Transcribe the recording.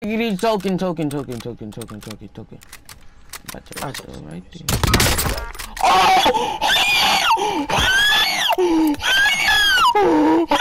You need token, token, token, token, token, token, token. That's it. right there. Oh! oh! oh! oh!